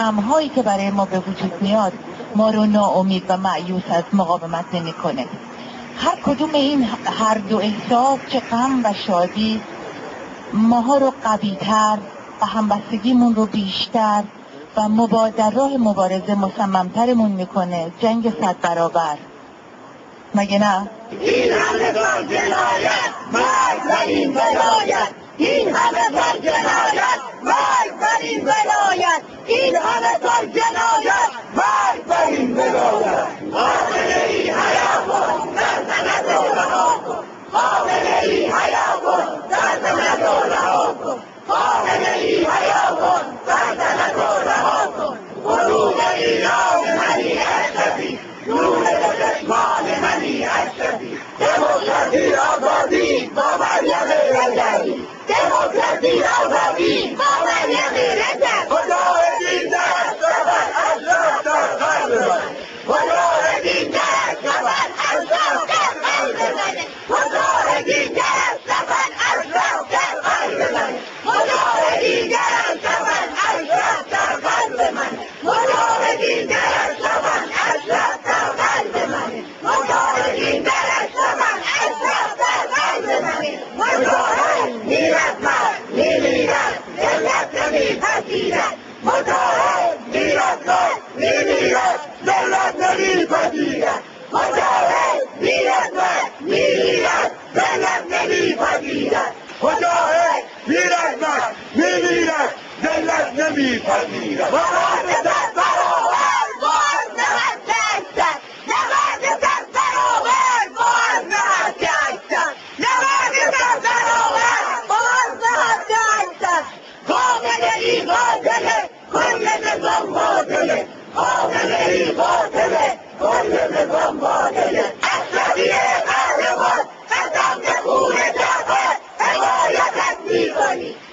هایی که برای ما به وجود میاد ما رو ناامید و معیوس از مقاومت نمی‌کنه. هر کدوم این هر دو احساس چه غم و شادی ماها رو قویتر و همبستگیمون رو بیشتر و در راه مبارزه مصممترمون می‌کنه. جنگ صد برابر. مگه نه؟ این همه Alex Jenner. motoras, miraslar, mimiras, devlet beni fasiler. Motoras, miraslar, mimiras, devlet beni fasiler. Motoras, miraslar, mimiras, devlet beni fasiler. Motoras, miraslar, mimiras, devlet beni fasiler. Viva